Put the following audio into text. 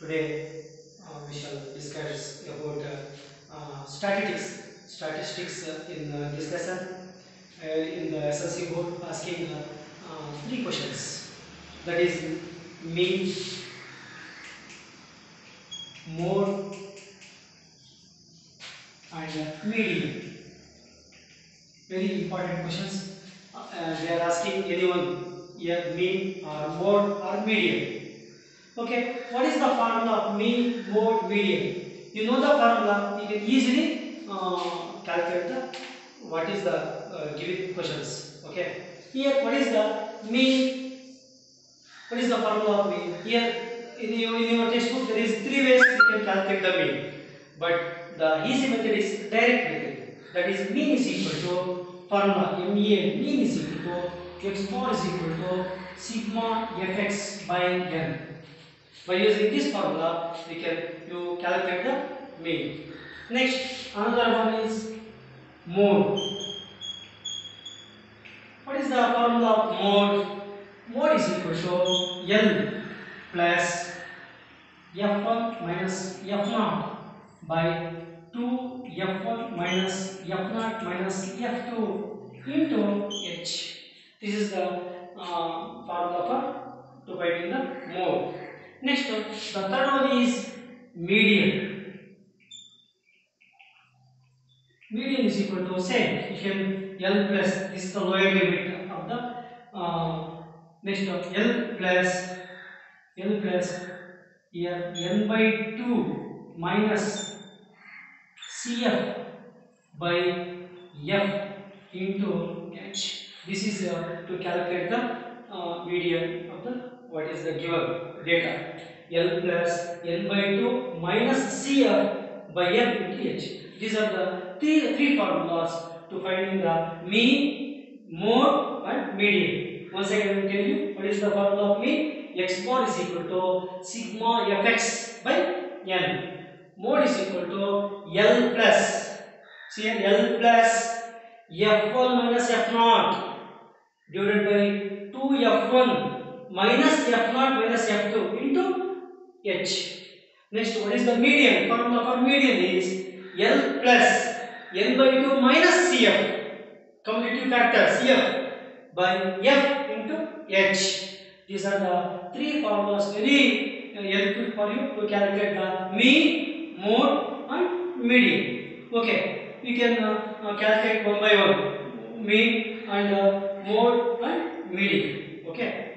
Today uh, we shall discuss about uh, uh, statistics. Statistics uh, in uh, this lesson. Uh, in the SLC board asking uh, uh, three questions. That is mean, mode and uh, median. Very important questions. Uh, uh, they are asking anyone here mean or mode or median. Okay, what is the formula of mean, mode, median? You know the formula, you can easily uh, calculate the what is the uh, given questions. Okay, here what is the mean? What is the formula of mean? Here in your, in your textbook there is three ways you can calculate the mean, but the easy method is direct method. That is mean is equal to formula MEA mean is equal to x bar is equal to sigma fx by n. By using this formula, we can you calculate the mean. Next, another one is mode. What is the formula of mode? Mode is equal to L plus F1 minus F0 by 2 F1 minus F0 minus F2 into H. This is the uh, formula for to finding the mode. Next, the third one is median. Median is equal to same. You can L plus this is the lower limit of the uh, next one L plus L plus here n by two minus CF by F into H. This is uh, to calculate the uh, median of the what is the given data L plus n by 2 minus CF by H. These are the three, three formulas to finding the mean, mode and median. Once again I will tell you what is the formula of mean. X bar is equal to sigma fx by n. Mode is equal to L plus see L plus F1 minus F0 divided by 2F1 minus F0 minus F2 into H. Next, what is the median? Formula for median is L plus N by 2 minus CF. Commutative factor CF by F into H. These are the three formulas very uh, helpful for you to calculate the mean, mode and median. Okay, we can uh, uh, calculate one by one mean and uh, mode and median. Okay.